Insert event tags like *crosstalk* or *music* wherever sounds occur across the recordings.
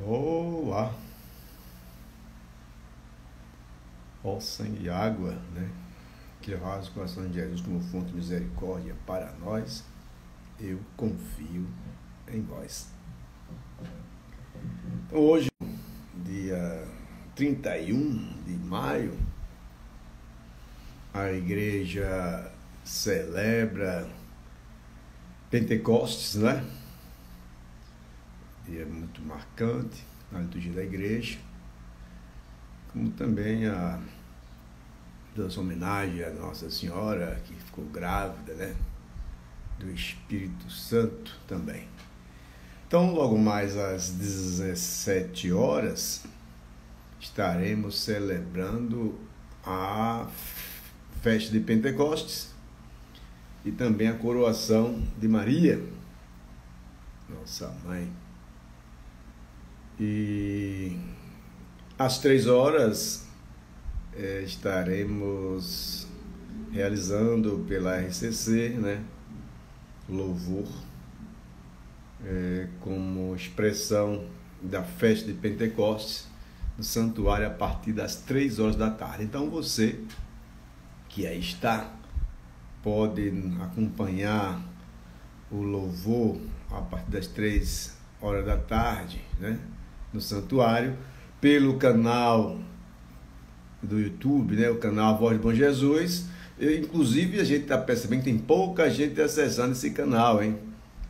Olá! Ó sangue e água, né? Que rasga o coração de Jesus como fonte de misericórdia para nós, eu confio em vós. Então, hoje, dia 31 de maio, a igreja celebra Pentecostes, né? Dia muito marcante na liturgia da igreja, como também a das homenagem à Nossa Senhora, que ficou grávida, né? Do Espírito Santo também. Então, logo mais às 17 horas, estaremos celebrando a festa de Pentecostes e também a coroação de Maria, nossa mãe. E às três horas é, estaremos realizando pela RCC, né, louvor é, como expressão da festa de Pentecostes no santuário a partir das três horas da tarde. Então você que aí está pode acompanhar o louvor a partir das três horas da tarde, né, no santuário, pelo canal do YouTube, né, o canal Voz de Bom Jesus. Eu, inclusive, a gente está percebendo que tem pouca gente acessando esse canal, hein?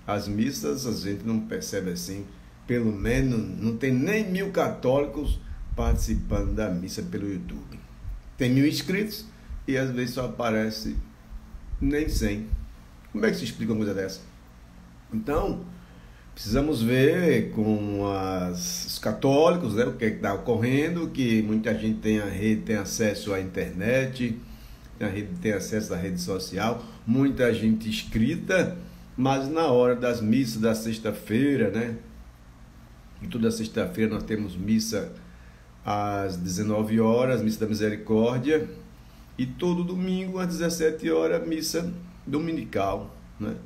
As missas a gente não percebe assim, pelo menos não tem nem mil católicos participando da missa pelo YouTube. Tem mil inscritos e às vezes só aparece nem 100. Como é que se explica uma coisa dessa? Então, precisamos ver com as, os católicos né, o que é está ocorrendo, que muita gente tem, a rede, tem acesso à internet, tem, rede, tem acesso à rede social, muita gente inscrita, mas na hora das missas da sexta-feira, né? E toda sexta-feira nós temos missa às 19 horas, missa da misericórdia, e todo domingo às 17 horas, missa dominical. Né?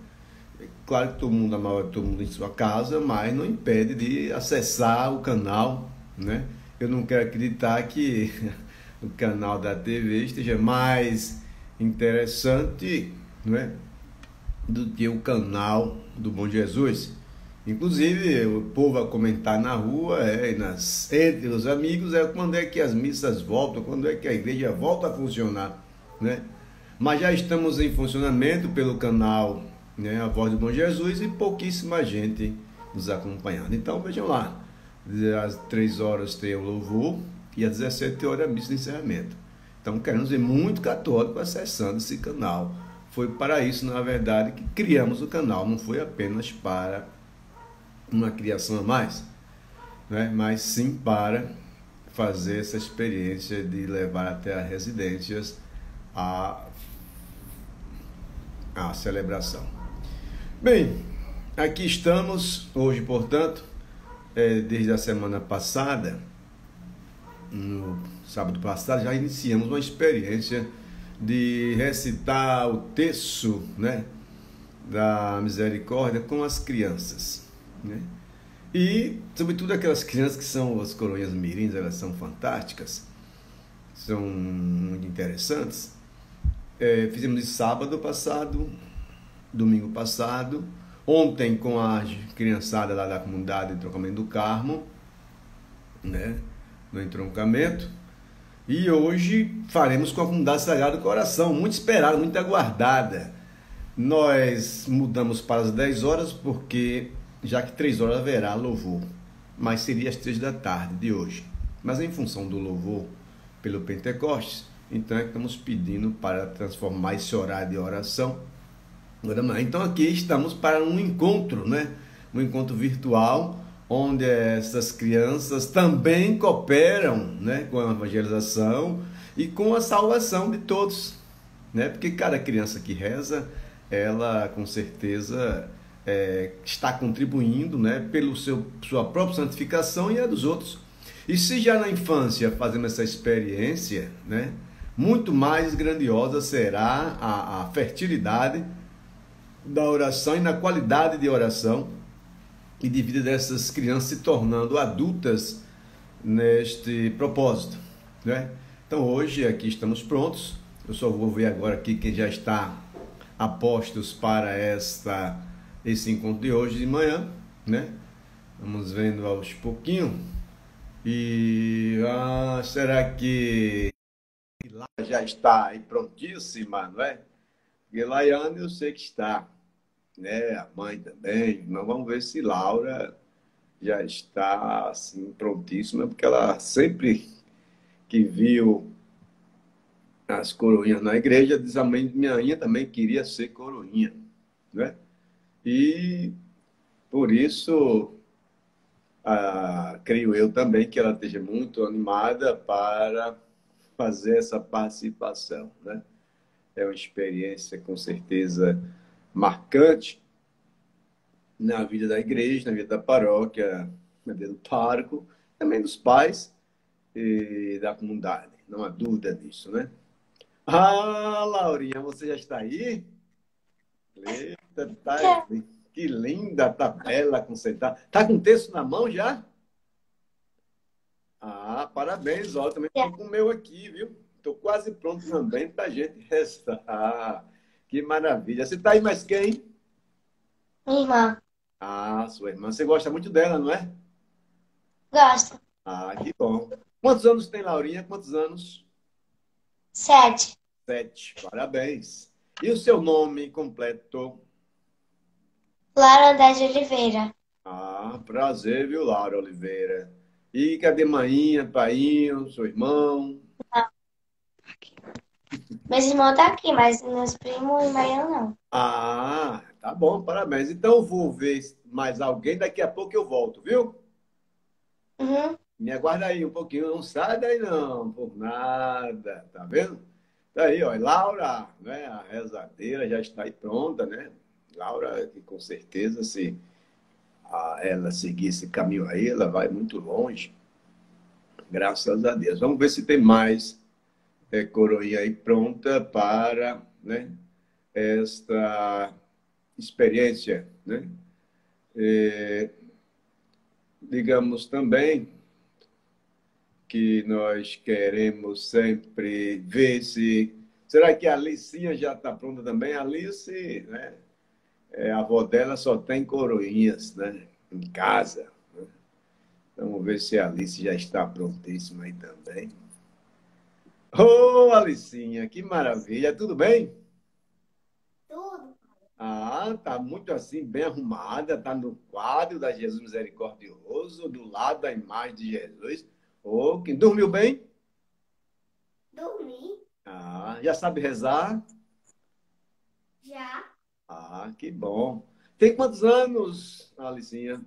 Claro que todo mundo, a todo mundo em sua casa, mas não impede de acessar o canal. Né? Eu não quero acreditar que *laughs* o canal da TV esteja mais interessante né, do que o canal do Bom Jesus. Inclusive, o povo a comentar na rua, é, nas, entre os amigos, é quando é que as missas voltam, quando é que a igreja volta a funcionar. Né? Mas já estamos em funcionamento pelo canal né, A Voz do Bom Jesus e pouquíssima gente nos acompanhando. Então vejam lá, às 3 horas tem o louvor e às 17 horas a missa de encerramento. Então queremos ver muito católico acessando esse canal. Foi para isso, na verdade, que criamos o canal, não foi apenas para uma criação a mais, né? mas sim para fazer essa experiência de levar até as residências a, a celebração. Bem, aqui estamos hoje, portanto, é, desde a semana passada, no sábado passado, já iniciamos uma experiência de recitar o texto né, da misericórdia com as crianças. Né? E, sobretudo, aquelas crianças que são as coroinhas mirins, elas são fantásticas, são muito interessantes. É, fizemos isso sábado passado, domingo passado, ontem com a criançada lá da comunidade de Trocamento do Carmo, né, no entroncamento, e hoje faremos com a comunidade Sagrado Coração, muito esperada, muito aguardada. Nós mudamos para as 10 horas porque já que três horas haverá louvor, mas seria às três da tarde de hoje. Mas em função do louvor pelo Pentecostes, então é que estamos pedindo para transformar esse horário de oração. Então aqui estamos para um encontro, né? Um encontro virtual, onde essas crianças também cooperam né? com a evangelização e com a salvação de todos. Né? Porque cada criança que reza, ela com certeza é, está contribuindo né, pelo seu sua própria santificação e a dos outros. E se já na infância fazemos essa experiência, né, muito mais grandiosa será a, a fertilidade da oração e na qualidade de oração e de vida dessas crianças se tornando adultas neste propósito, né? Então hoje aqui estamos prontos. Eu só vou ver agora aqui quem já está a postos para esta esse encontro de hoje de manhã, né? Vamos vendo aos pouquinho. E ah, será que já está aí prontíssima, não é? E Laiane eu sei que está, né? A mãe também. Mas vamos ver se Laura já está assim prontíssima, porque ela sempre que viu as coroinhas na igreja, diz a mãe, minha mãe também queria ser coroinha, né? E por isso ah, creio eu também que ela esteja muito animada para fazer essa participação, né? É uma experiência com certeza marcante na vida da igreja, na vida da paróquia, na vida do pároco, também dos pais e da comunidade. Não há dúvida disso, né? Ah, Laurinha, você já está aí? Eita, tá, que linda tabela concentrada. Tá com texto na mão já? Ah, parabéns, ó. Também estou com o meu aqui, viu? Estou quase pronto também para a gente restar. *laughs* Que maravilha. Você está aí mais quem? Minha irmã. Ah, sua irmã. Você gosta muito dela, não é? Gosto. Ah, que bom. Quantos anos tem Laurinha? Quantos anos? Sete. Sete. Parabéns. E o seu nome completo? Lara André de Oliveira. Ah, prazer, viu, Laura Oliveira. E cadê mainha, painho, seu irmão? Meus irmãos tá aqui, mas meus primos e Maia não. Ah, tá bom, parabéns. Então eu vou ver mais alguém, daqui a pouco eu volto, viu? Uhum. Me aguarda aí um pouquinho, não sai daí não, por nada, tá vendo? Tá aí, ó, Laura, né, a rezadeira já está aí pronta, né? Laura, que com certeza, se a, ela seguir esse caminho aí, ela vai muito longe. Graças a Deus. Vamos ver se tem mais é, coroinha aí pronta para né, esta experiência. Né? É, digamos também que nós queremos sempre ver se. Será que a Alicinha já está pronta também? A Alice, né? é, a avó dela só tem coroinhas, né? Em casa. Né? Então, vamos ver se a Alice já está prontíssima aí também. Ô, oh, Alicinha, que maravilha. Tudo bem? Tudo. Ah, tá muito assim, bem arrumada. Tá no quadro da Jesus Misericordioso, do lado da imagem de Jesus. Ô, oh, quem dormiu bem? Dormi. Ah, já sabe rezar? Já. Ah, que bom. Tem quantos anos, Alicinha?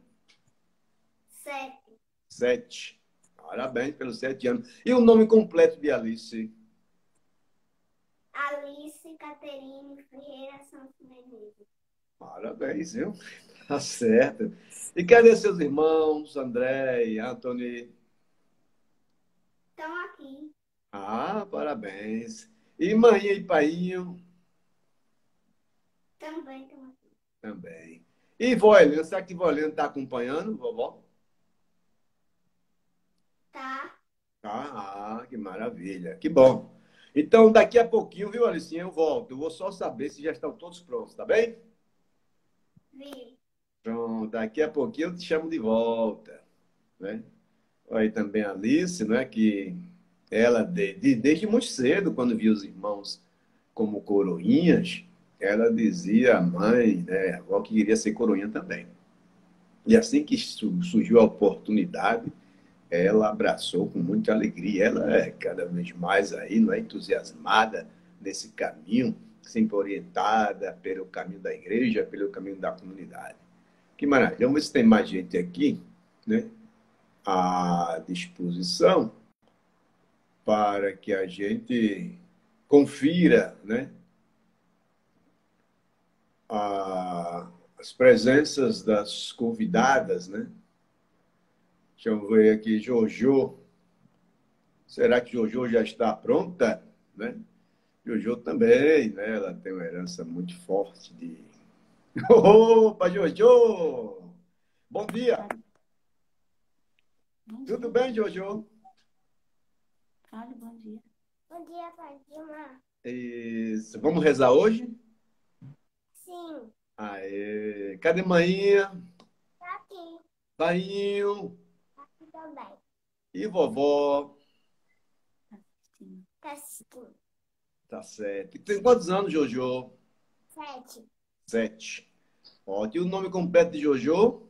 Sete. Sete. Parabéns pelos sete anos. E o nome completo de Alice? Alice Caterine Ferreira Santos Menezes. Parabéns, viu? *laughs* Tá certo. E cadê seus irmãos, André e Anthony? Estão aqui. Ah, parabéns. E mãe e paiinho? Também estão aqui. Também. E vó Helena, será que vó Helena está acompanhando, vovó? Tá. Tá, ah, que maravilha. Que bom. Então, daqui a pouquinho, viu, Alicinha, eu volto. Eu vou só saber se já estão todos prontos, tá bem? Vi. Pronto, daqui a pouquinho eu te chamo de volta. Né? Aí também a Alice, né, que ela, de, de, desde muito cedo, quando viu os irmãos como coroinhas, ela dizia à mãe, né, a avó, que queria ser coroinha também. E assim que surgiu a oportunidade, ela abraçou com muita alegria. Ela é cada vez mais aí, não é entusiasmada nesse caminho, sempre orientada pelo caminho da igreja, pelo caminho da comunidade. Que maravilha. Vamos ver se tem mais gente aqui, né? À disposição para que a gente confira, né? a, as presenças das convidadas, né? Deixa eu ver aqui, Jojo. Será que Jojo já está pronta? Né? Jojo também, né? Ela tem uma herança muito forte de. *laughs* Opa, Jojo! Bom dia. Bom Tudo dia. bem, Jojo? Fale, bom dia. Bom dia. Dilma. Isso. Vamos rezar hoje? Sim, Aê. Cadê manhinha? tá aqui. Painho? Também. E vovó? Tá assistindo. Tá certo. Tem quantos anos, Jojo? Sete. Sete. Ótimo. E o nome completo de Jojo?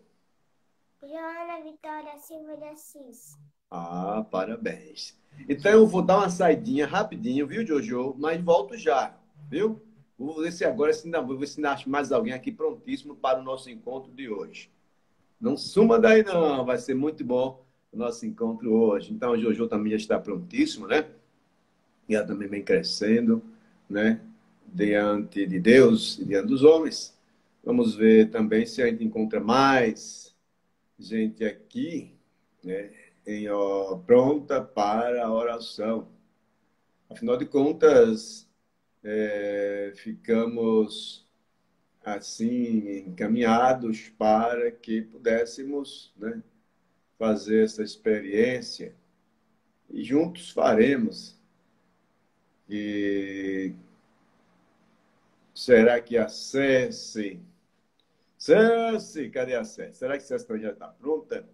Joana Vitória Silva de Assis. Ah, parabéns. Então eu vou dar uma saidinha rapidinho, viu, Jojo? Mas volto já, viu? Vou ver se agora se ainda vou ver se ainda mais alguém aqui prontíssimo para o nosso encontro de hoje. Não suma daí não, vai ser muito bom o nosso encontro hoje. Então a Jojo também já está prontíssima, né? E ela também vem crescendo, né? Diante de Deus e diante dos homens. Vamos ver também se a gente encontra mais gente aqui, né? Em, ó, pronta para a oração. Afinal de contas, é, ficamos assim encaminhados para que pudéssemos né, fazer essa experiência e juntos faremos. E será que a Ceci, Ceci, cadê a Ceci? Será que a Ceci já está pronta?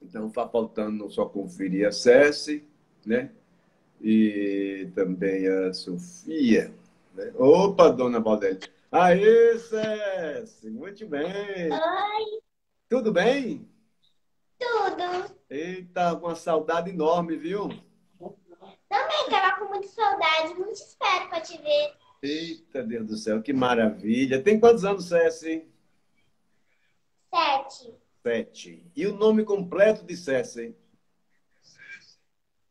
Então, está faltando só conferir a Ceci, né? E também a Sofia. Né? Opa, dona Valdelli. Aê, Ceci, muito bem. Oi, Tudo bem? Tudo. Eita, com uma saudade enorme, viu? Também tava com muita saudade. Muito espero pra te ver. Eita, Deus do céu, que maravilha. Tem quantos anos, Ceci? Sete. Sete. E o nome completo de Ceci?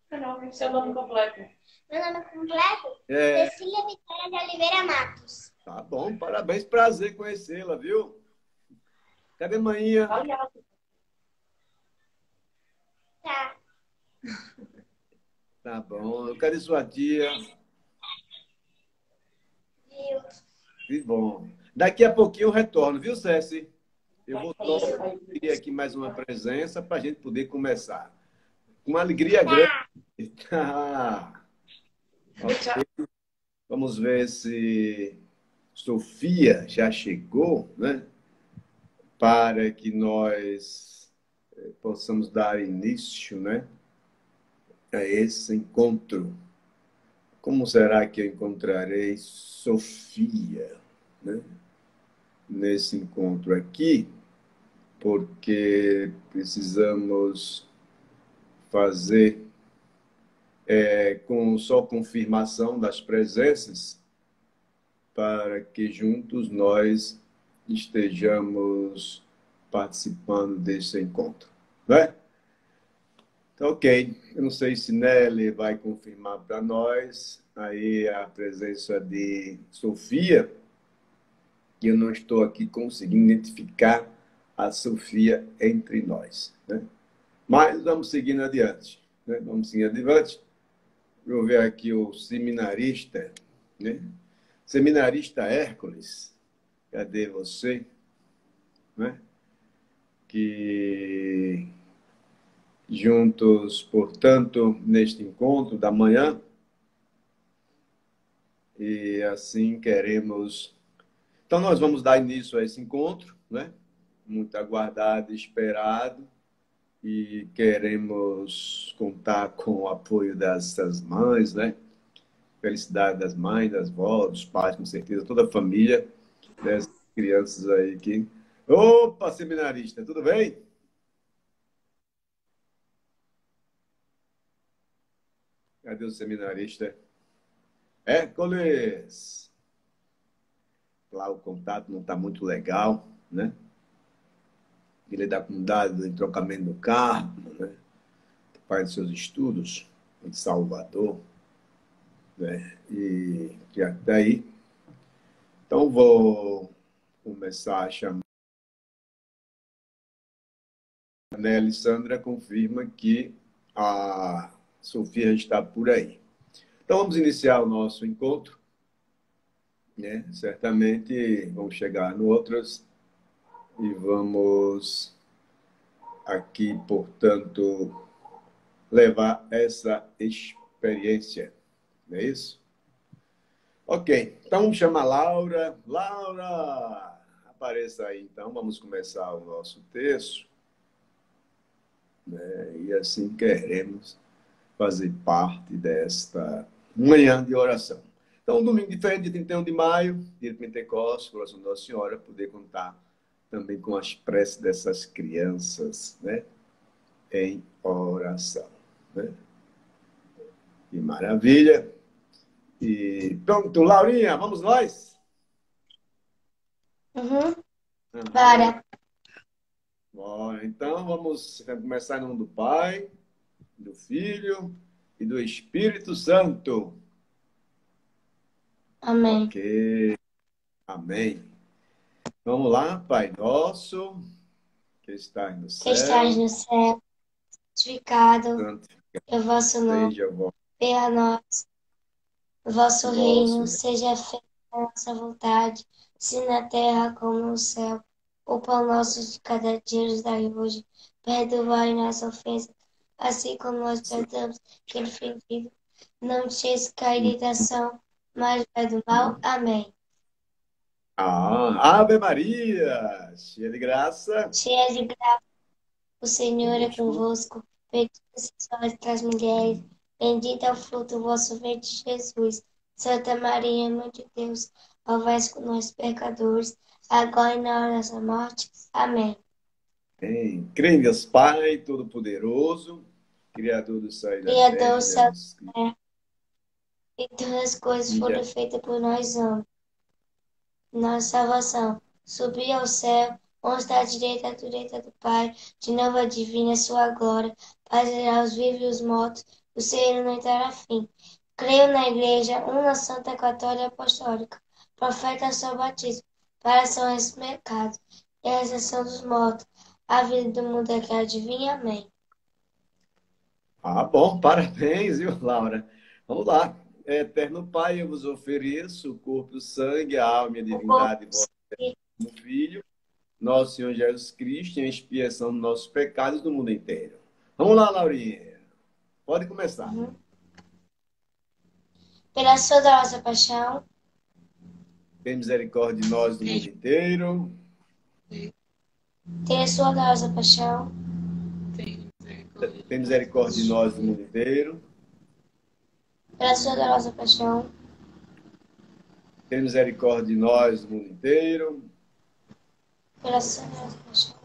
Seu nome, seu nome completo. Meu nome completo? É, Cecília Vitória de Oliveira Matos. tá bom, parabéns, prazer conhecê-la, viu? Cadê manhinha? Fale alto. Tá. *laughs* Tá bom. Cadê sua tia? Viu? Que bom. Daqui a pouquinho eu retorno, viu, Ceci? Eu vou pedir aqui mais uma presença para a gente poder começar. Com uma alegria grande. *laughs* Tá. Ok. Vamos ver se Sofia já chegou, né? Para que nós possamos dar início, né? A esse encontro. Como será que eu encontrarei Sofia, né? Nesse encontro aqui, porque precisamos fazer é, com só confirmação das presenças para que juntos nós estejamos participando desse encontro, né? Então, ok. Eu não sei se Nelly vai confirmar para nós aí a presença de Sofia, que eu não estou aqui conseguindo identificar a Sofia entre nós, né? Mas vamos seguindo adiante, né? Vamos seguir adiante. Vou ver aqui o seminarista, né? Seminarista Hércules, cadê você? Né? Que juntos, portanto, neste encontro da manhã, e assim queremos. Então, nós vamos dar início a esse encontro, né? Muito aguardado esperado, e queremos contar com o apoio dessas mães, né? Felicidade das mães, das vós, dos pais, com certeza, toda a família dessas crianças aí que. Opa, seminarista, tudo bem? Cadê o seminarista? Hércules! Lá o contato não está muito legal, né? Ele é da comunidade em trocamento do carro, né? De seus estudos em Salvador, né? E até aí. Então vou começar a chamar. A Nelly Sandra confirma que a Sofia está por aí. Então vamos iniciar o nosso encontro. Né? Certamente vamos chegar no outras e vamos aqui, portanto, levar essa experiência. Não é isso? Ok, então vamos chamar Laura. Laura, apareça aí então, vamos começar o nosso texto. Né? E assim queremos fazer parte desta manhã de oração. Então, domingo de fé, dia 31 de maio, dia de Pentecostes, coração da Senhora, poder contar também com as preces dessas crianças, né? Em oração, né? Que maravilha! E pronto, Laurinha, vamos nós? Uhum. Bora. Bora, então vamos começar em nome do Pai, do Filho e do Espírito Santo. Amém. Ok. Amém. Vamos lá, Pai nosso, que estás no Que céu. estás no céu, santificado santificado é o vosso nome. seja o o vosso Vosso reino, reino. seja feita a nossa vontade, assim na terra como no céu. O pão nosso de cada dia nos dai hoje. Perdoai nossa ofensa, assim como nós perdoamos quem ofendido. Não nos deixes cair em tentação, mas vai do mal. Amém. Ah, Ave Maria, cheia de graça. Cheia de graça, o Senhor é convosco. Bendita sois entre as mulheres, bendito é o fruto do vosso ventre, Jesus. Santa Maria, Mãe de Deus, rogai por nós, pecadores, agora e na hora da morte. Amém. Em crê em Deus Pai, Todo-Poderoso, Criador do céu e da Criador terra. do céu Jesus E todas as coisas foram feitas por nós homens. Nossa salvação. Subi ao céu, onde está a direita, à direita do Pai, de novo divina sua glória, para os vivos e os mortos, o Senhor não terá fim. Creio na Igreja, uma santa católica apostólica, profeta seu batismo, para são os pecados, e a exceção dos mortos, a vida do mundo é que adivinha. Amém. Ah, bom, *laughs* parabéns, viu, Laura? Vamos lá. Eterno Pai, eu vos ofereço o corpo, o sangue, a alma e a divindade de vosso Eterno Filho, nosso Senhor Jesus Cristo, em expiação dos nossos pecados do mundo inteiro. Vamos lá, Laurinha. Pode começar. Uhum. Pela sua dolorosa paixão, Tem misericórdia de nós do mundo inteiro. pela sua dolorosa paixão, Tem misericórdia de nós do mundo inteiro. pela sua dolorosa paixão, Tem misericórdia de nós do mundo inteiro. pela sua dolorosa paixão,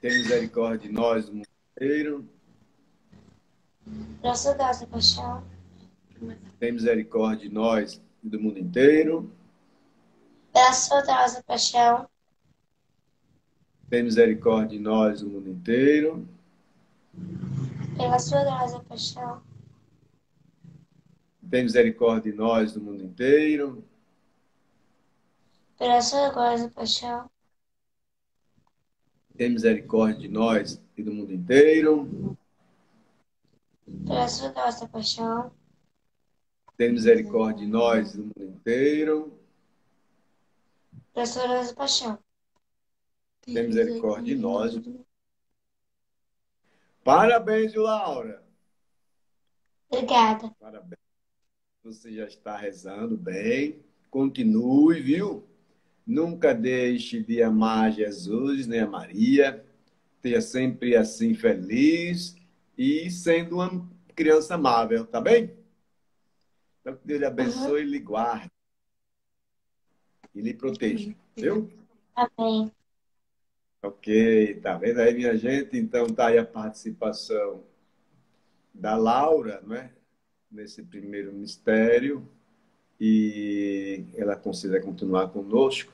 Tem misericórdia de nós do mundo inteiro. pela sua dolorosa paixão, Tem misericórdia de nós e do mundo inteiro. pela sua dolorosa paixão, Tem misericórdia de nós do mundo inteiro. pela sua dolorosa paixão, Tem misericórdia de nós do mundo inteiro. pela sua dolorosa paixão, Tem misericórdia de nós e do mundo inteiro. pela sua dolorosa paixão, Tem misericórdia de nós e do mundo inteiro. pela sua dolorosa paixão, Tem misericórdia de nós. Parabéns, Laura. obrigada. Parabéns. Você já está rezando bem. Continue, viu? Nunca deixe de amar Jesus nem a Maria. Tenha sempre assim feliz e sendo uma criança amável, tá bem? Então, que Deus lhe abençoe e lhe guarde. E lhe proteja, viu? Amém. Ok, tá vendo aí, minha gente? Então tá aí a participação da Laura, não é? Nesse primeiro mistério. E ela considera continuar conosco.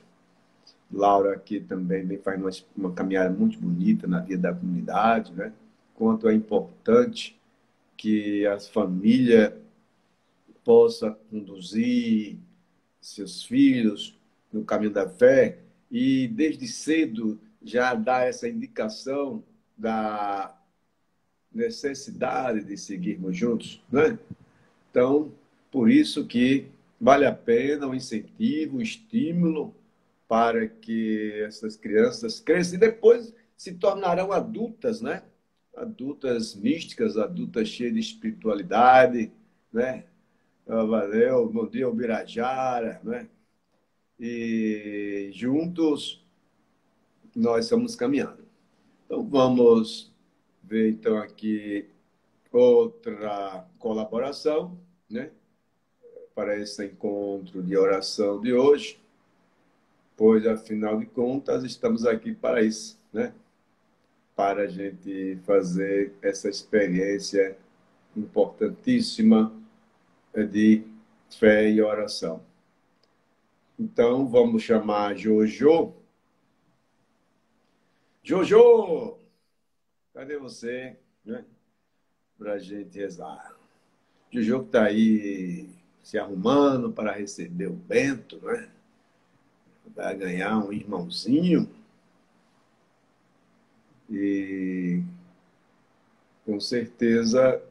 Laura aqui também vem faz uma, uma caminhada muito bonita na vida da comunidade, né? Quanto é importante que as famílias possa conduzir seus filhos no caminho da fé e desde cedo já dá essa indicação da necessidade de seguirmos juntos, né? Então, por isso que vale a pena o incentivo, o estímulo para que essas crianças cresçam e depois se tornarão adultas, né? Adultas místicas, adultas cheias de espiritualidade, né? Ah, valeu, bom dia, Ubirajara, né? E juntos nós estamos caminhando. Então vamos ver então aqui outra colaboração, né? Para esse encontro de oração de hoje, pois afinal de contas estamos aqui para isso, né? Para a gente fazer essa experiência importantíssima de fé e oração. Então vamos chamar Jojo. Jojo, cadê você? Né? para a gente rezar. O jogo está aí se arrumando para receber o Bento, né? Vai ganhar um irmãozinho. E com certeza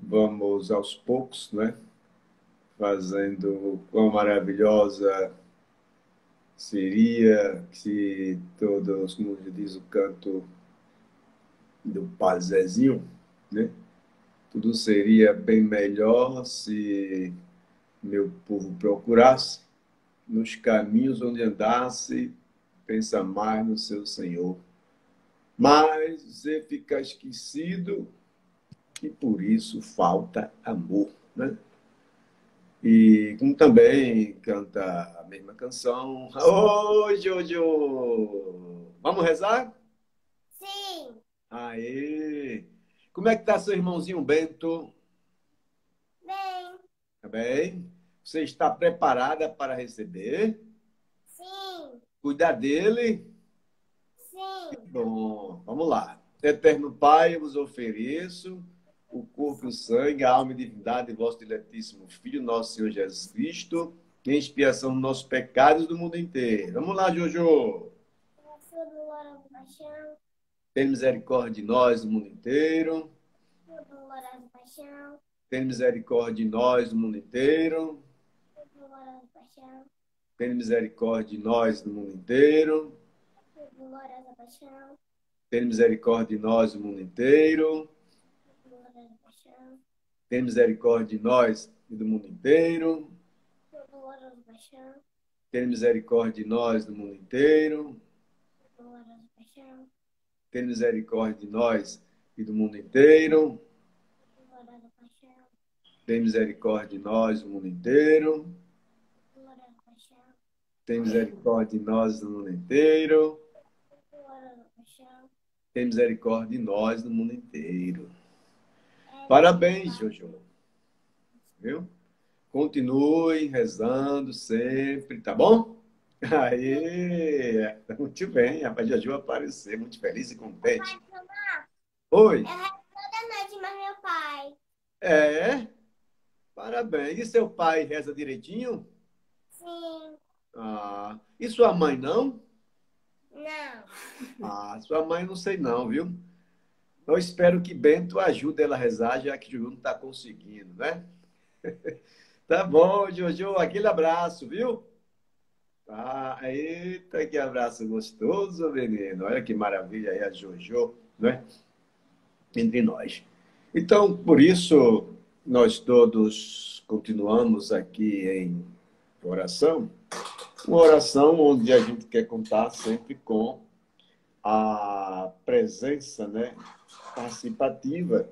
vamos aos poucos, né? Fazendo quão maravilhosa seria se todos, como diz o canto do Pazezinho, né? Tudo seria bem melhor se meu povo procurasse nos caminhos onde andasse, pensa mais no seu Senhor. Mas você fica esquecido e por isso falta amor, né? E como também canta a mesma canção. Oi, Jojo! Vamos rezar? Sim. Aê! Como é que está seu irmãozinho Bento? Bem. Tá bem? Você está preparada para receber? Sim. Cuidar dele? Sim. Bom, vamos lá. Eterno Pai, eu vos ofereço o corpo o sangue, a alma e divindade de vosso diletíssimo Filho, nosso Senhor Jesus Cristo, em expiação dos nossos pecados do mundo inteiro. Vamos lá, Jojo. Tem misericórdia de nós do mundo inteiro. Tem misericórdia de nós do mundo inteiro. Tem misericórdia de nós do mundo inteiro. Tem misericórdia de nós do mundo inteiro. Tem misericórdia de nós e do mundo inteiro. Tem misericórdia de nós do mundo inteiro. Tem misericórdia de nós e do mundo inteiro. Tem misericórdia de nós do mundo inteiro. Tem misericórdia de nós do mundo inteiro. Tem misericórdia de nós do mundo inteiro. Parabéns, Jojo. Viu? Continue rezando sempre, tá bom? *laughs* Aí, muito bem, a Jojo aparecer, muito feliz e contente. Oi. Eu rezo toda noite, mas meu pai. É? Parabéns. E seu pai reza direitinho? Sim. Ah, e sua mãe não? Não. Ah, sua mãe não sei não, viu? Eu espero que Bento ajude ela a rezar, já que Jojo não está conseguindo, né? *laughs* tá bom, Jojo, aquele abraço, viu? Ah, eita, que abraço gostoso, menino. Olha que maravilha aí a Jojo, né? Entre nós. Então, por isso, nós todos continuamos aqui em oração. Uma oração onde a gente quer contar sempre com a presença né, participativa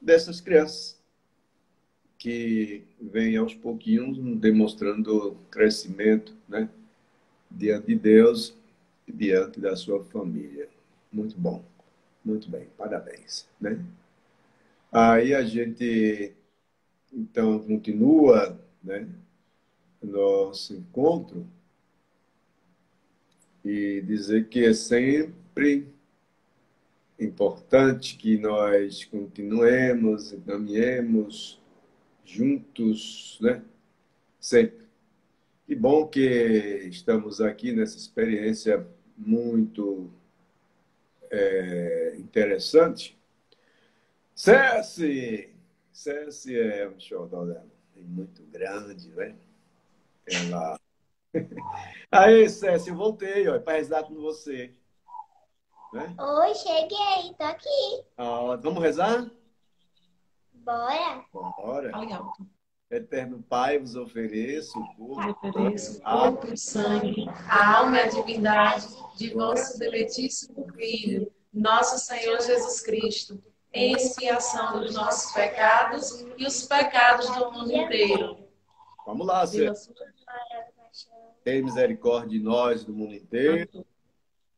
dessas crianças que vêm aos pouquinhos demonstrando crescimento né, diante de Deus e diante da sua família. Muito bom, muito bem, parabéns. Né? Aí a gente então, continua né, nosso encontro e dizer que é sempre importante que nós continuemos e caminhemos juntos, né? Sempre. Que bom que estamos aqui nessa experiência muito é, interessante. Cesse! Cécia é um xodó dela, muito grande, né? Ela. *laughs* Aí, Cécia, eu voltei, ó, para rezar com você. Né? Oi, cheguei, tô aqui. Ah, vamos rezar? Bora. Bora. Eterno Pai, vos ofereço o corpo, Ofereço corpo e o sangue, a alma e a divindade de vosso diletíssimo Filho, nosso Senhor Jesus Cristo, em expiação dos nossos pecados e os pecados do mundo inteiro. Vamos lá, Senhor. Tem misericórdia de nós, do mundo inteiro.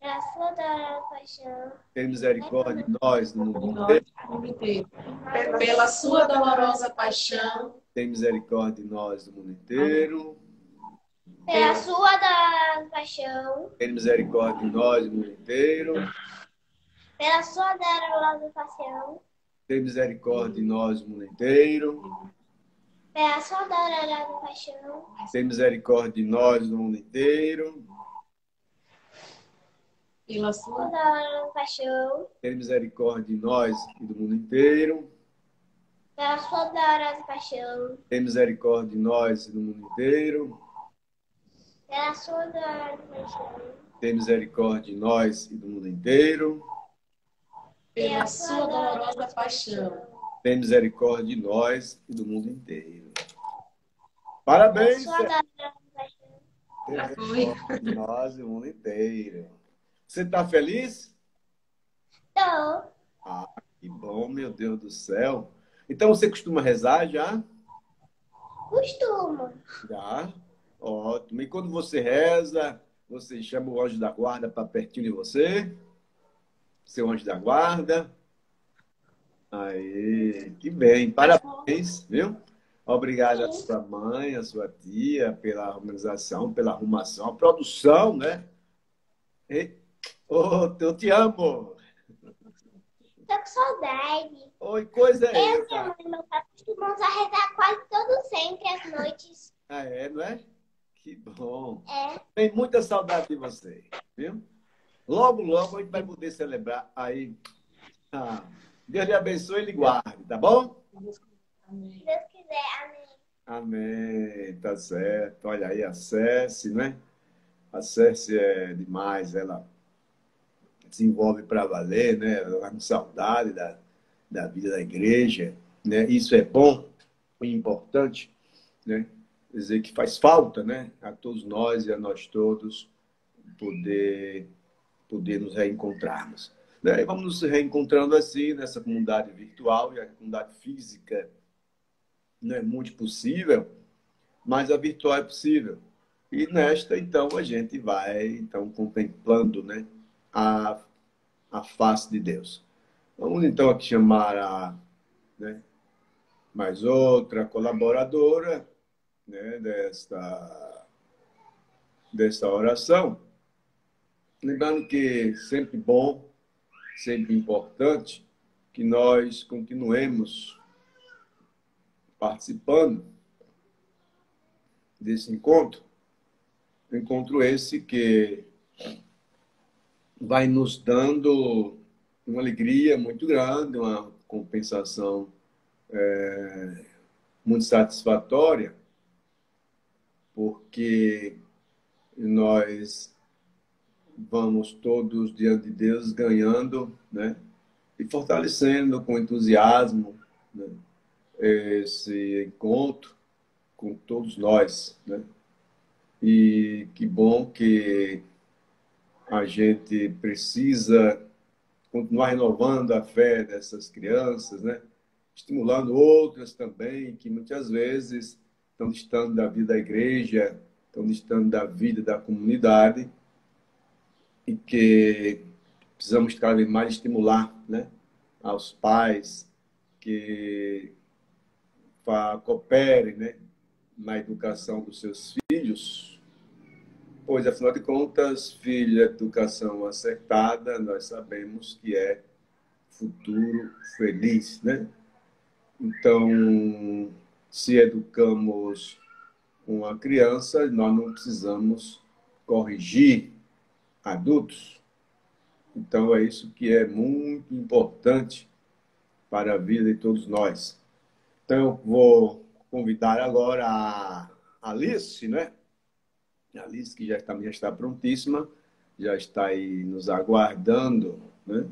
Pela sua dolorosa paixão. Tem misericórdia de nós, do mundo de nós, inteiro. do mundo inteiro. Pela sua dolorosa paixão, Tem misericórdia de nós, do mundo inteiro. Pela sua dolorosa paixão. Tem misericórdia de nós, do mundo inteiro. Pela sua dolorosa paixão. Tem misericórdia de nós, do mundo inteiro. Pela sua dolorosa paixão. Tem misericórdia de nós, do mundo inteiro. Pela Sua sua dolorosa paixão. Tem misericórdia de nós e do mundo inteiro. Pela sua dolorosa paixão. Tem misericórdia de nós e do mundo inteiro. Pela sua dolorosa paixão. Tem misericórdia de nós e do mundo inteiro. pela sua dolorosa paixão. Tem misericórdia de nós e do mundo inteiro. Pela Parabéns, sua Zé. dolorosa paixão. Tem foi. misericórdia de nós e do mundo inteiro. Você está feliz? Tô. Que bom, meu Deus do céu. Então você costuma rezar já? Costumo. Já. Ótimo. E quando você reza, você chama o anjo da guarda para pertinho de você? Seu anjo da guarda. Aí, que bem. Parabéns, viu? Obrigado à sua mãe, à sua tia, pela organização, pela arrumação, a produção, né? E... Ô, eu te amo. Tô com saudade. Oi, coisa é Eu, minha essa? mãe e meu pai costumamos a rezar quase todo sempre às noites. Ah, é, não é? Que bom. É. Tem muita saudade de você, viu? Logo, logo a gente vai poder celebrar aí. Ah, Deus lhe abençoe e lhe guarde, tá bom? Se Deus quiser, amém. Amém, tá certo. Olha aí a Céci, né? A Céci é demais, ela desenvolve para valer, né? Com saudade da, da vida da igreja, né? Isso é bom e importante, né? Quer dizer que faz falta, né? A todos nós e a nós todos poder, poder nos reencontrarmos. Né? E vamos nos reencontrando assim nessa comunidade virtual e a comunidade física não é muito possível, mas a virtual é possível. E nesta, então, a gente vai então contemplando né, a, a face de Deus. Vamos então aqui chamar a né, mais outra colaboradora né, desta, desta oração. Lembrando que sempre bom, sempre importante que nós continuemos participando desse encontro. Encontro esse que vai nos dando uma alegria muito grande, uma compensação é, muito satisfatória, porque nós vamos todos diante de Deus ganhando, né? E fortalecendo com entusiasmo né? esse encontro com todos nós, né? E que bom que a gente precisa continuar renovando a fé dessas crianças, né? Estimulando outras também que muitas vezes estão distando da vida da igreja, estão distando da vida da comunidade e que precisamos cada vez mais estimular, né? Aos pais que cooperem, né? Na educação dos seus filhos, pois afinal de contas, filho, educação acertada, nós sabemos que é futuro feliz, né? Então, se educamos uma criança, nós não precisamos corrigir adultos. Então, é isso que é muito importante para a vida de todos nós. Então, eu vou convidar agora a Alice, né? Alice, que já também está prontíssima, já está aí nos aguardando, né?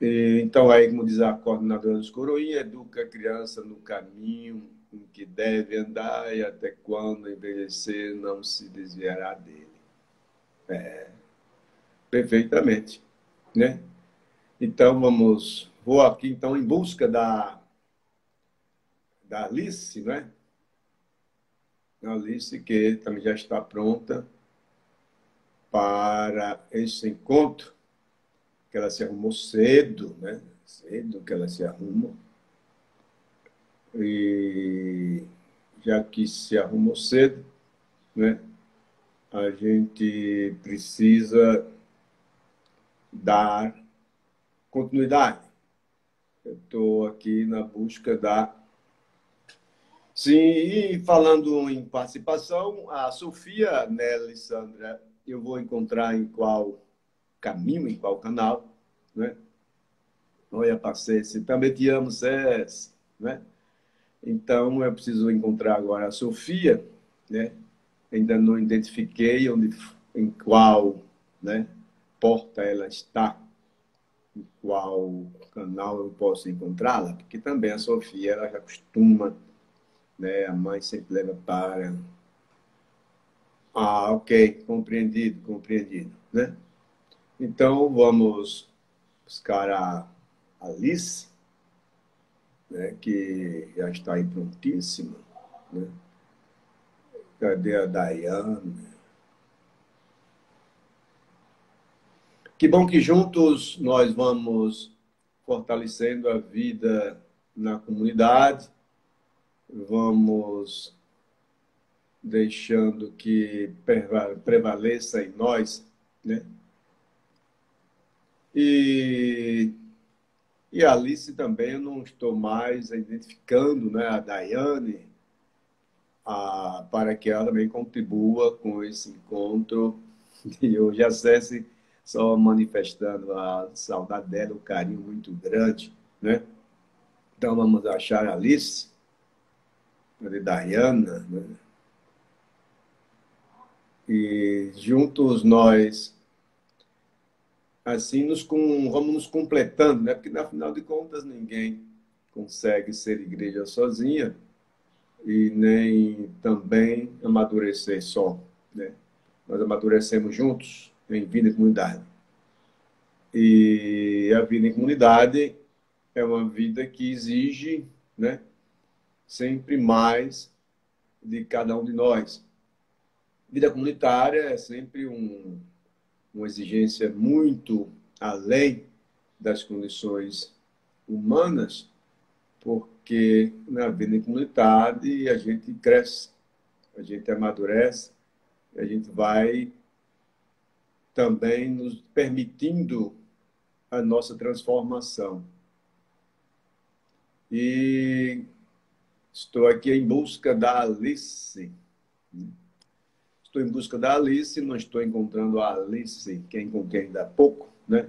E, então, aí, como diz a coordenadora dos Coroinha, educa a criança no caminho em que deve andar e até quando envelhecer não se desviará dele. É, perfeitamente, né? Então, vamos... Vou aqui, então, em busca da, da Alice, né? A Alice, que também já está pronta para esse encontro, que ela se arrumou cedo, né? Cedo que ela se arruma. E já que se arrumou cedo, né? A gente precisa dar continuidade. Eu estou aqui na busca da. Sim, e falando em participação, a Sofia Nelly Sandra eu vou encontrar em qual caminho, em qual canal, né? Olha, paciência, também te amo, Cés, né? Então, eu preciso encontrar agora a Sofia, né? Ainda não identifiquei onde, em qual, né? Porta ela está, em qual canal eu posso encontrá-la, porque também a Sofia, ela já costuma, né? A mãe sempre leva para ah, ok, compreendido, compreendido, né? Então, vamos buscar a Alice, né, que já está aí prontíssima, né? Cadê a Dayane? Que bom que juntos nós vamos fortalecendo a vida na comunidade, vamos deixando que prevaleça em nós, né? E, e a Alice também, eu não estou mais identificando né, a Daiane a, para que ela também contribua com esse encontro *laughs* e hoje acesse só manifestando a saudade dela, o carinho muito grande, né? Então vamos achar a Alice, de Diana, né? e juntos nós assim nos com, vamos nos completando, né? Porque na final de contas ninguém consegue ser igreja sozinha e nem também amadurecer só, né? Nós amadurecemos juntos em vida em comunidade. E a vida em comunidade é uma vida que exige, né, sempre mais de cada um de nós. Vida comunitária é sempre um, uma exigência muito além das condições humanas, porque na vida em comunidade a gente cresce, a gente amadurece, a gente vai também nos permitindo a nossa transformação. E estou aqui em busca da Alice estou em busca da Alice, não estou encontrando a Alice, quem encontrei ainda há pouco, né?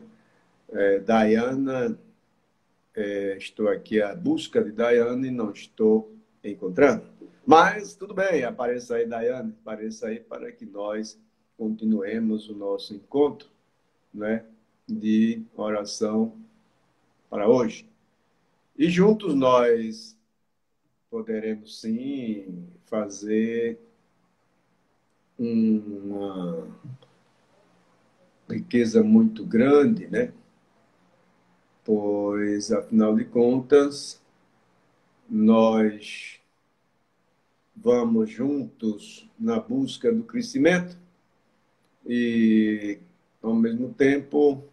É, Diana, é, estou aqui à busca de Diana e não estou encontrando. Mas tudo bem, apareça aí, Diana, apareça aí para que nós continuemos o nosso encontro né, de oração para hoje. E juntos nós poderemos sim fazer uma riqueza muito grande, né? Pois, afinal de contas, nós vamos juntos na busca do crescimento e, ao mesmo tempo,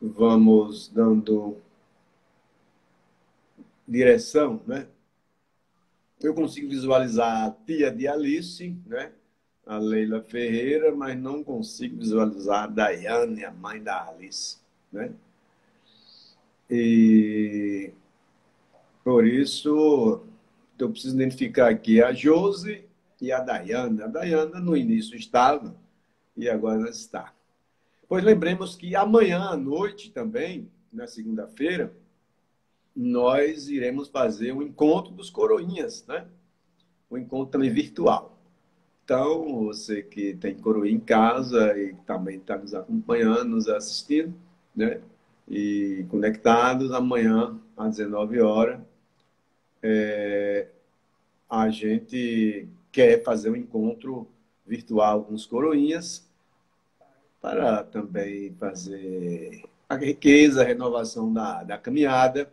vamos dando direção, né? eu consigo visualizar a tia de Alice, né? a Leila Ferreira, mas não consigo visualizar a Daiane, a mãe da Alice. Né? E por isso eu preciso identificar aqui a Josi e a Dayana. A Dayana no início estava e agora está. Pois lembremos que amanhã à noite também, na segunda-feira, nós iremos fazer um encontro dos coroinhas, né? Um encontro também virtual. Então, você que tem coroinha em casa e também está nos acompanhando, nos assistindo, né? E conectados, amanhã, às 19 horas, é, a gente quer fazer um encontro virtual com os coroinhas para também fazer a riqueza, a renovação da, da caminhada,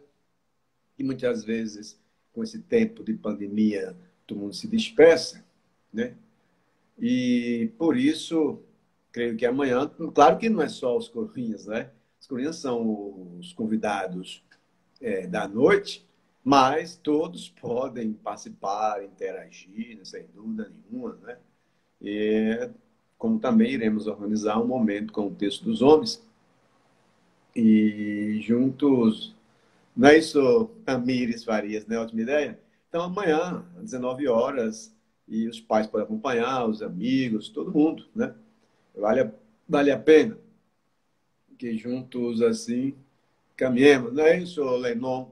e muitas vezes, com esse tempo de pandemia, todo mundo se dispersa, né? E por isso, creio que amanhã, claro que não é só os Corrinhas, né? Os Corrinhas são os convidados é, da noite, mas todos podem participar, interagir, sem dúvida nenhuma, né? E como também iremos organizar um momento com o texto dos homens e juntos, não é isso, Tamires Farias, né? Ótima ideia? Então amanhã, às 19 horas, e os pais podem acompanhar, os amigos, todo mundo, né? Vale a, vale a pena que juntos assim caminhemos, não é isso, Lenon?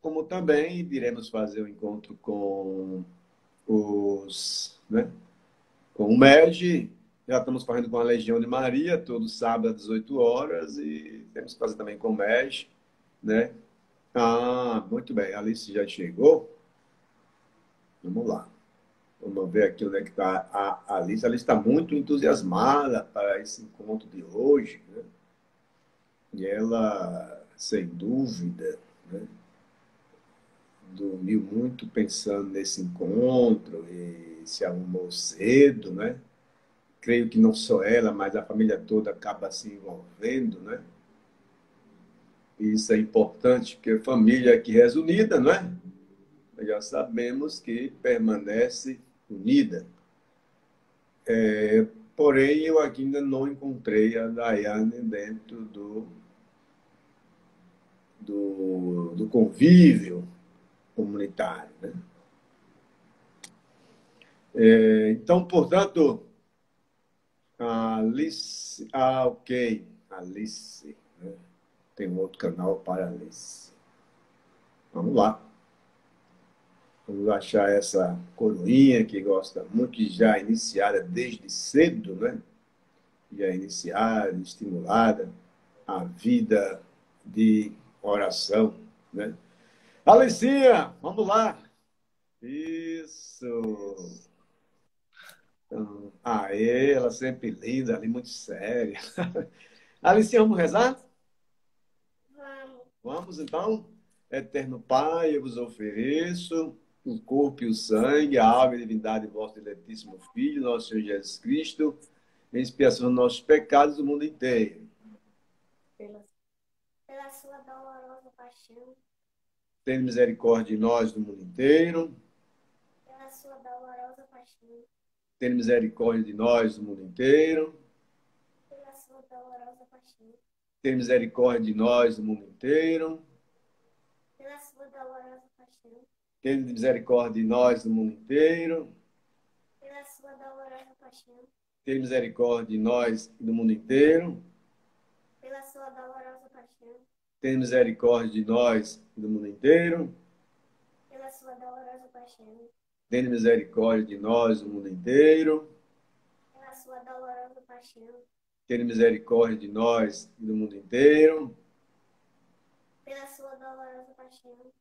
Como também iremos fazer o um encontro com os, né? Com o MERG, já estamos correndo com a Legião de Maria, todo sábado às 18 horas, e temos que fazer também com o MERG, né? Ah, muito bem, a Alice já chegou. Vamos lá. Vamos ver aqui onde é que está a Alice. A Alice está muito entusiasmada para esse encontro de hoje. Né? E ela, sem dúvida, né? dormiu muito pensando nesse encontro e se arrumou cedo, né? Creio que não só ela, mas a família toda acaba se envolvendo, né? Isso é importante, porque família que reza unida, não é? Já sabemos que permanece unida. É, porém, eu ainda não encontrei a Daiane dentro do, do, do convívio comunitário. Né? É, então, portanto, Alice. Ah, ok. Alice. Tem um outro canal para Alice. Vamos lá. Vamos achar essa coroinha que gosta muito, já iniciada desde cedo, né? Já iniciada, estimulada a vida de oração, né? Alicinha, vamos lá. Isso. Então, aê, ela sempre linda, ali muito séria. *laughs* Alicinha, vamos rezar? Vamos. Então? Eterno Pai, eu vos ofereço o corpo e o sangue, a alma e a divindade do vosso diletíssimo Filho, nosso Senhor Jesus Cristo, em expiação dos nossos pecados do mundo inteiro. Pela, pela sua dolorosa paixão. Tenha misericórdia de nós do mundo inteiro. Pela sua dolorosa paixão. Tenha misericórdia de nós do mundo inteiro. Pela sua dolorosa Tenha misericórdia de nós do mundo inteiro. Pela sua dolorosa paixão Tende misericórdia de nós no mundo inteiro. Pela sua dolorosa paixão. Tenha misericórdia de nós no mundo inteiro. Pela sua dolorosa paixão. Tenha misericórdia de nós no mundo inteiro. Pela sua dolorosa paixão. Tenha misericórdia de nós no mundo inteiro. Pela sua dolorosa paixão. Tenha misericórdia de nós no mundo inteiro. Pela sua dolorosa paixão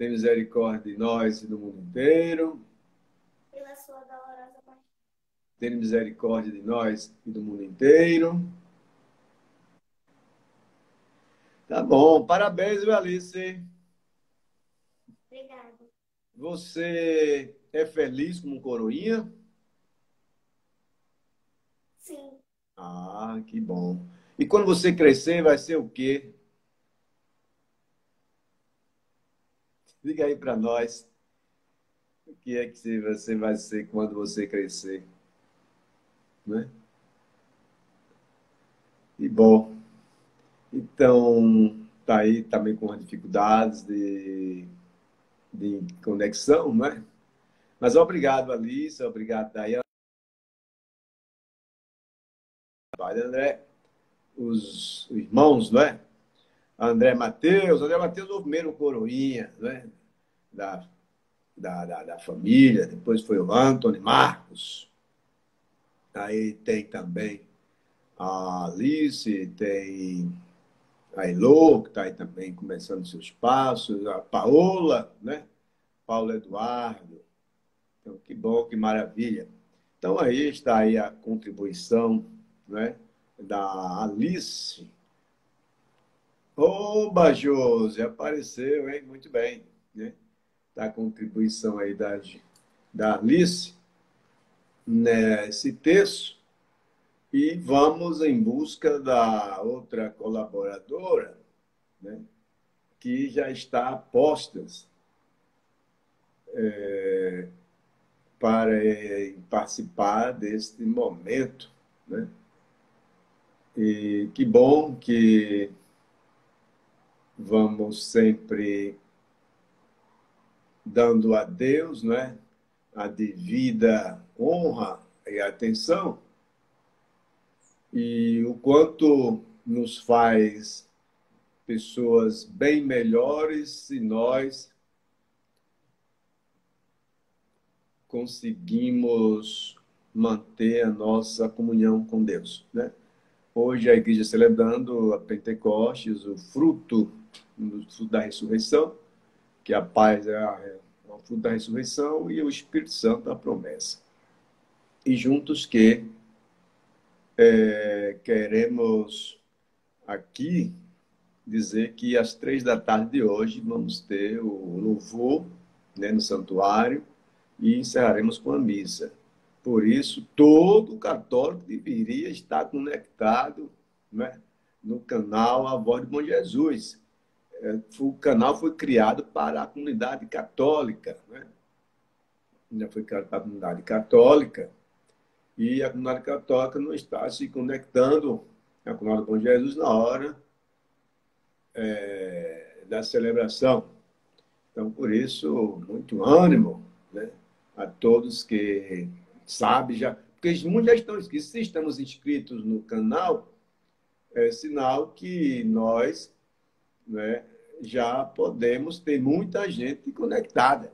tem misericórdia de nós e do mundo inteiro. Pela sua dolorosa paixão. Tem misericórdia de nós e do mundo inteiro. Tá bom, parabéns, Alice. Obrigada. Você é feliz como coroinha? Sim. Ah, que bom. E quando você crescer, vai ser o quê? Diga aí para nós o que é que você vai ser quando você crescer. Né? E bom, então tá aí também com as dificuldades de, de conexão, né? Mas obrigado, Alice, obrigado, Dayane. André, os irmãos, não é? André Matheus. André Matheus, o primeiro coroinha né? da, da, da, da, família. Depois foi o Anthony Marcos. Aí tem também a Alice, tem a Elô, que está aí também começando seus passos, a Paola, né? Paulo Eduardo. Então, que bom, que maravilha. Então, aí está aí a contribuição né, da Alice. Oba, Josi, apareceu, hein? Muito bem. Né? Tá a contribuição aí da, da Alice nesse texto. E vamos em busca da outra colaboradora, né, que já está a postas é, para é, participar deste momento. Né? E que bom que vamos sempre dando a Deus né, a devida honra e atenção, e o quanto nos faz pessoas bem melhores se nós conseguimos manter a nossa comunhão com Deus, né? Hoje a igreja celebrando a Pentecostes, o fruto, da ressurreição, que a paz é, a, é o fruto da ressurreição e o Espírito Santo a promessa. E juntos que é, queremos aqui dizer que às três da tarde de hoje vamos ter o louvor né, no santuário e encerraremos com a missa. Por isso, todo católico deveria estar conectado né, no canal A Voz do Bom Jesus. É, o canal foi criado para a comunidade católica. Né? Foi criado para a comunidade católica e a comunidade católica não está se conectando a comunidade do Bom Jesus na hora é, da celebração. Então, por isso, muito ânimo né, a todos que sabe já, porque muitos já estão inscritos. Se estamos inscritos no canal, é sinal que nós né, já podemos ter muita gente conectada.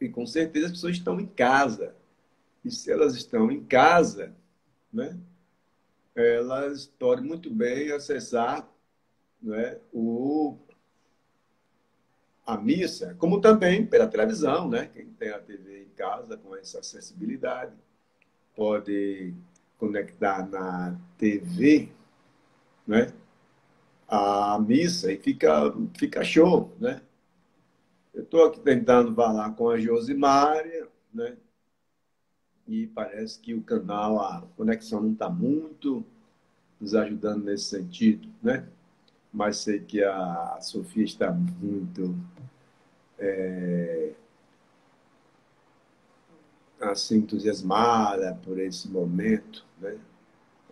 E com certeza as pessoas estão em casa. E se elas estão em casa, né, elas podem muito bem acessar né, o, a missa, como também pela televisão, né? Quem tem a TV em casa com essa acessibilidade pode conectar na TV, né? A missa e fica, fica show, né? Eu estou aqui tentando falar com a Josimária, né? E parece que o canal, a conexão não está muito nos ajudando nesse sentido, né? Mas sei que a Sofia está muito é, assim, entusiasmada por esse momento, né?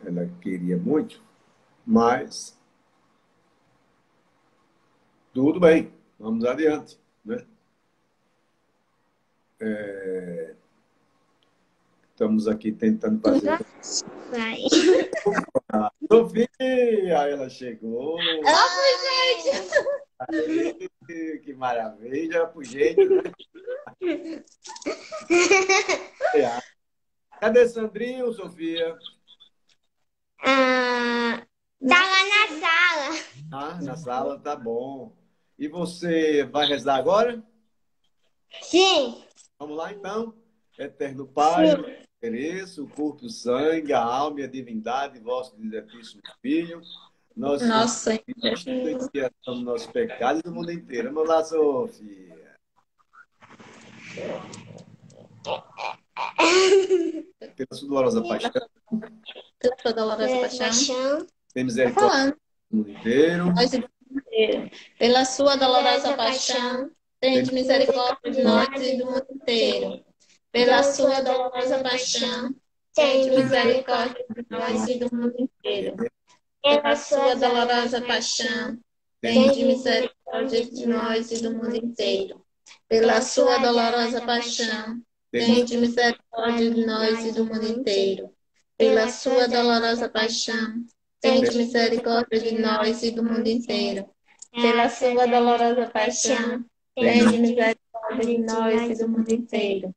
Ela queria muito, mas tudo bem, vamos adiante, né? É, estamos aqui tentando fazer. Vai. *laughs* Sofia, ela chegou. Oi, gente! Que maravilha, pro jeito, né? Cadê Sandrinho, Sofia? Ah, tá lá na sala. Ah, na sala, tá bom. E você vai rezar agora? Sim. Vamos lá, então. Eterno Pai, Sim. o corpo, o sangue, a alma e a divindade, vosso diletíssimo Filho, nossa, Nossa expiação do nosso pecado e do mundo inteiro. Vamos lá, Sofia. *laughs* Pela sua dolorosa paixão. Pela sua dolorosa paixão. Tem misericórdia do mundo inteiro. Pela sua dolorosa paixão. Tem misericórdia de nós e do mundo inteiro. Pela sua dolorosa paixão. Tem misericórdia de nós e do mundo inteiro pela sua dolorosa paixão, tende misericórdia de nós e do mundo inteiro. Pela sua dolorosa paixão, tende misericórdia de nós e do mundo inteiro. Pela sua dolorosa paixão, tende misericórdia de nós e do mundo inteiro. Pela sua dolorosa paixão, tende misericórdia de nós e do mundo inteiro.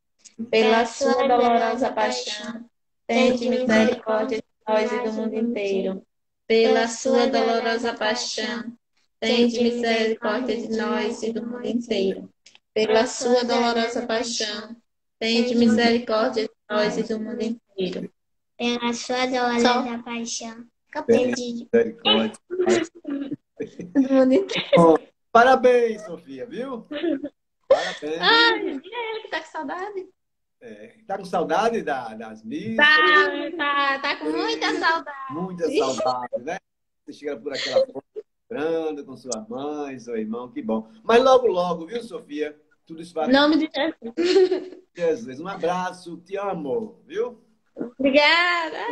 Pela sua dolorosa paixão, tende misericórdia de nós e do mundo inteiro. Pela sua dolorosa paixão, tende misericórdia de nós e do mundo inteiro. Pela sua dolorosa paixão, tende misericórdia de nós e do mundo inteiro. Pela sua dolorosa paixão, tende misericórdia do mundo inteiro. *laughs* Parabéns, Sofia, viu? *laughs* Parabéns. Ai, e ele que tá com saudade? É, tá com saudade da, das missas? Tá, tá, tá com muita saudade. Muita saudade, né? Você chega por aquela entrando com sua mãe, seu irmão, que bom. Mas logo, logo, viu, Sofia? Tudo isso vai. Nome de Jesus. Jesus, um abraço, te amo, viu? Obrigada.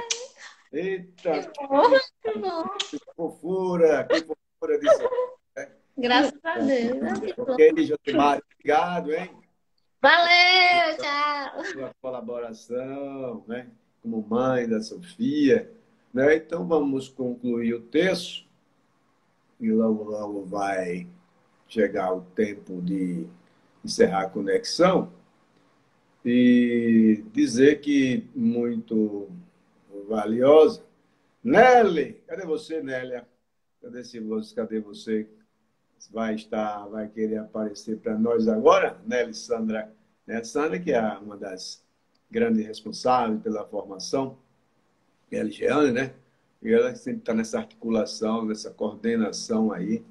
Eita, que, que, que fofura, que fofura disso. Né? Graças a Deus. Ok, Josimar, obrigado, hein? Valeu, tchau. Sua colaboração, né? Como mãe da Sofia. Né? Então vamos concluir o texto e logo, logo vai chegar o tempo de encerrar a conexão e dizer que muito valiosa. Nelly, cadê você, Nélia? Cadê, você, cadê você? Vai estar, vai querer aparecer para nós agora, né, Sandra? Né? Sandra, que é uma das grandes responsáveis pela formação, é a Ligiane, né? E ela sempre está nessa articulação, nessa coordenação aí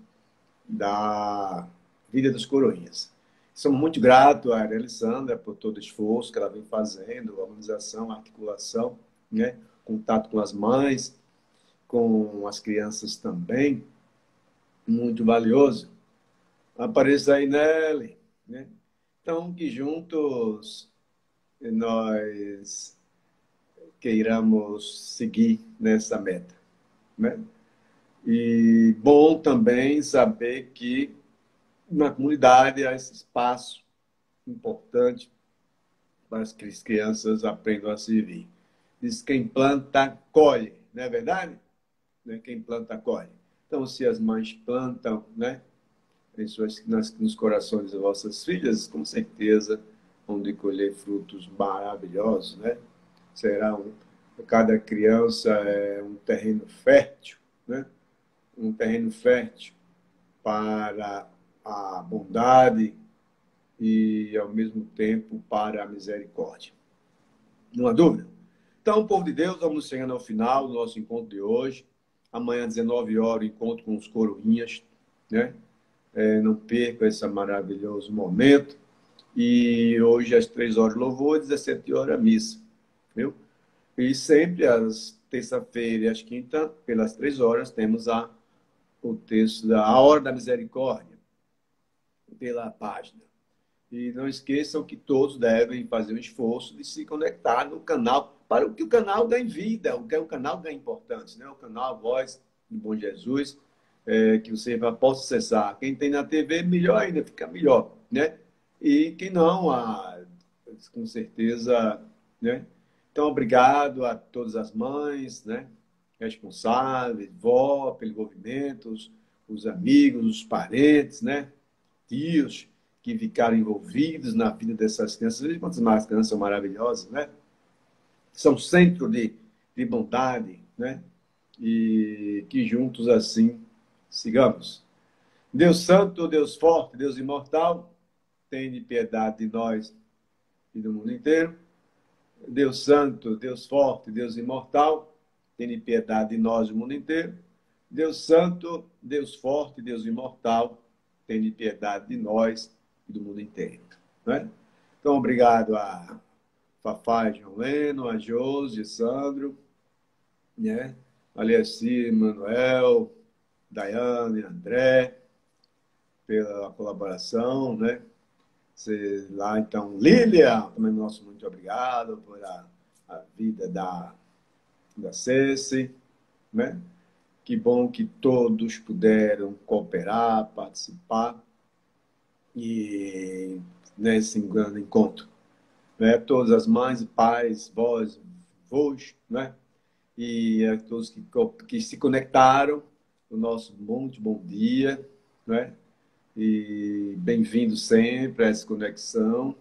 da vida dos coroinhas. Somos muito gratos à Sandra por todo o esforço que ela vem fazendo, organização, articulação, né? contato com as mães, com as crianças também, muito valioso. Apareça aí, Nelly. Né? Então, que juntos nós queiramos seguir nessa meta. Né? E bom também saber que na comunidade há esse espaço importante para que as crianças aprendam a servir. Diz quem planta, colhe, não é verdade? Né? Quem planta, colhe. Então, se as mães plantam, né, em suas, nas, nos corações das vossas filhas, com certeza vão de colher frutos maravilhosos, né? Será um, cada criança é um terreno fértil, né? Um terreno fértil para a bondade e, ao mesmo tempo, para a misericórdia. Não há dúvida? Então, povo de Deus, vamos chegando ao final do nosso encontro de hoje. Amanhã, 19 horas, encontro com os coroinhas, né? É, não perca esse maravilhoso momento. E hoje, às 3 horas, louvor, 17 horas, missa. Viu? E sempre, às terça-feira e às quinta, pelas 3 horas, temos a, o texto da a Hora da Misericórdia, pela página. E não esqueçam que todos devem fazer um esforço de se conectar no canal para que o canal ganhe vida, o que o canal ganhe importância, né? O canal Voz do Bom Jesus, é, que você possa acessar. Quem tem na TV, melhor ainda, fica melhor, né? E quem não, a, com certeza, né? Então, obrigado a todas as mães, né? Responsáveis, vó, pelo envolvimento, os, os amigos, os parentes, né? Tios que ficaram envolvidos na vida dessas crianças. Quantas mais crianças são maravilhosas, né? São centro de, de bondade, né? E que juntos assim sigamos. Deus Santo, Deus Forte, Deus Imortal, tenha piedade de nós e do mundo inteiro. Deus Santo, Deus Forte, Deus Imortal, tenha piedade de nós e do mundo inteiro. Deus Santo, Deus Forte, Deus Imortal, tenha piedade de nós e do mundo inteiro. Né? Então, obrigado a Fafá João Leno, a Josi, Sandro, né? Aliassi, Manuel, Daiane, André, pela colaboração, né? Você, lá, então, Lília, também nosso muito obrigado por a, a vida da, da Ceci, né? Que bom que todos puderam cooperar, participar e nesse grande encontro né? todas as mães pais, vós, vós, né? e a todos que, que se conectaram, o nosso muito bom dia, né? e bem-vindo sempre a essa conexão,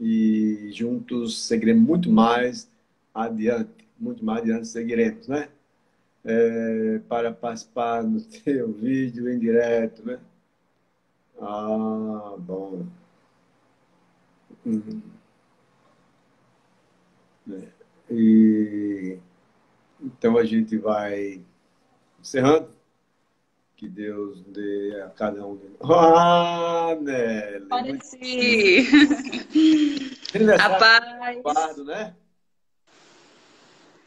e juntos seguiremos muito mais adiante, muito mais adiante seguiremos, né? É, para participar do teu *laughs* vídeo em direto, né? Ah, bom. Uhum. É. E então a gente vai encerrando. Que Deus dê a cada um de nós. Ah, Nelly! Pareci! Rapaz! Guardo, né?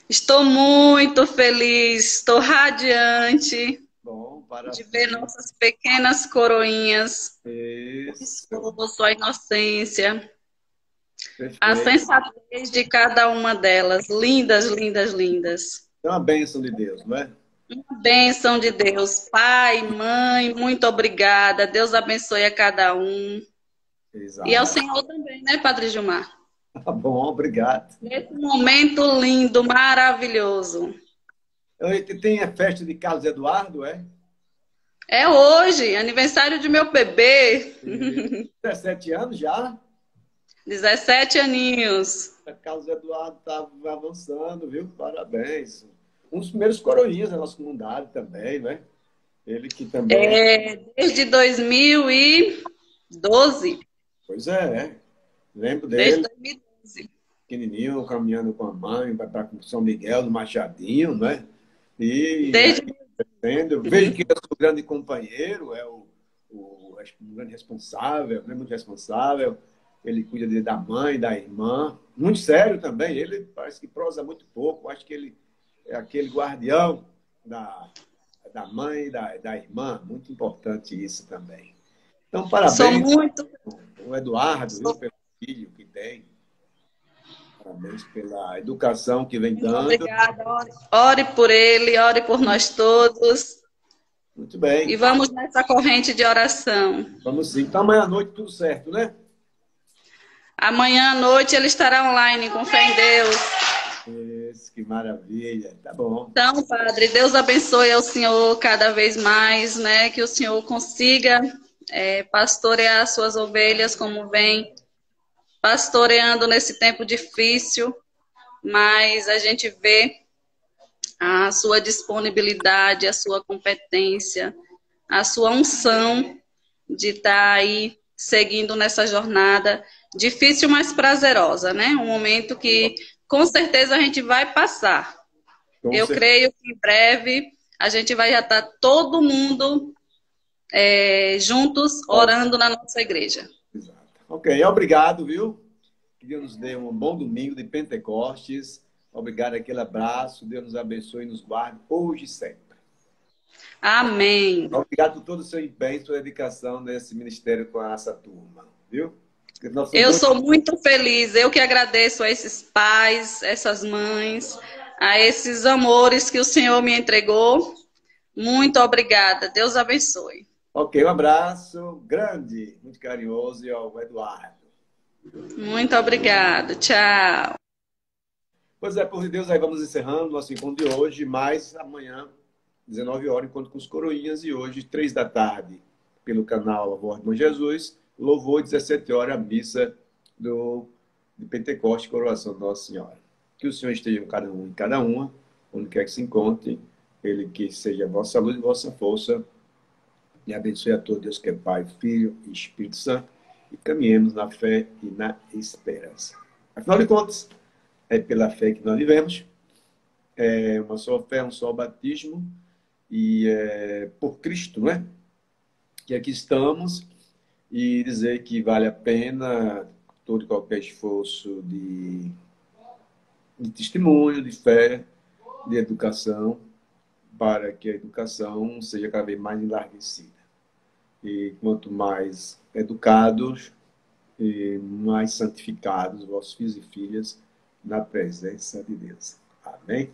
Estou muito feliz, estou radiante Bom, de ver nossas pequenas coroinhas. Isso. Sua inocência. Perfeito. A sensatez de cada uma delas. Lindas, lindas, lindas. É uma bênção de Deus, não é? Uma bênção de Deus. Pai, mãe, muito obrigada. Deus abençoe a cada um. Exato. E ao Senhor também, né, Padre Gilmar? *laughs* Tá bom, obrigado. Nesse momento lindo, maravilhoso. Tem a festa de Carlos Eduardo, é? É hoje, aniversário de meu bebê. 17 *laughs* anos já? 17 aninhos. Carlos Eduardo está avançando, viu? Parabéns um dos primeiros coroinhas da nossa comunidade também, né? Ele que também. É, desde 2012. Pois é, é. Lembro dele. Desde 2012. Pequenininho, caminhando com a mãe, vai para São Miguel, do Machadinho, né? E. Desde. Eu vejo que é o grande companheiro, é o, o, um grande responsável, né? muito responsável. Ele cuida de, da mãe, da irmã. Muito sério também. Ele parece que prosa muito pouco. Acho que ele é aquele guardião da, da mãe, da, da irmã. Muito importante isso também. Então, parabéns. Sou muito. O Eduardo, Sou... pelo filho que tem. Parabéns pela educação que vem muito dando. Obrigada. Ore, ore por ele, ore por nós todos. Muito bem. E vamos nessa corrente de oração. Vamos sim. Então, amanhã à noite tudo certo, né? Amanhã à noite ele estará online, com fé em Deus. Isso, que maravilha. Tá bom. Então, Padre, Deus abençoe ao Senhor cada vez mais, né? Que o Senhor consiga é, pastorear suas ovelhas como vem pastoreando nesse tempo difícil, mas a gente vê a sua disponibilidade, a sua competência, a sua unção de estar tá aí seguindo nessa jornada difícil, mas prazerosa, né? Um momento que com certeza a gente vai passar. Com Eu certeza. creio que em breve a gente vai já estar todo mundo é, juntos orando na nossa igreja. Exato. Ok, obrigado, viu? Que Deus nos dê um bom domingo de Pentecostes. Obrigado, aquele abraço. Deus nos abençoe e nos guarde hoje e sempre. Amém. Obrigado por todo o seu empenho sua dedicação nesse ministério com essa turma, viu? Eu sou muito feliz. Eu que agradeço a esses pais, essas mães, a esses amores que o Senhor me entregou. Muito obrigada. Deus abençoe. Ok, um abraço grande, muito carinhoso e ao Eduardo. Muito obrigada. Tchau. Pois é, por Deus, aí vamos encerrando nosso encontro de hoje, mas amanhã, 19 horas, encontro com os coroinhas e hoje, 3 da tarde, pelo canal A Voz de Jesus louvor 17 horas, a missa do, de Pentecostes, coroação da Nossa Senhora. Que o Senhor esteja com cada um e cada uma, onde quer que se encontre, Ele que seja a vossa luz e vossa força, e abençoe a todos, Deus que é Pai, Filho e Espírito Santo, e caminhemos na fé e na esperança. Afinal de contas, é pela fé que nós vivemos, é uma só fé, um só batismo, e é por Cristo, não é? Que aqui estamos e dizer que vale a pena todo e qualquer esforço de, de testemunho, de fé, de educação, para que a educação seja cada vez mais enlarguecida. E quanto mais educados, e mais santificados vossos filhos e filhas na presença de Deus. Amém?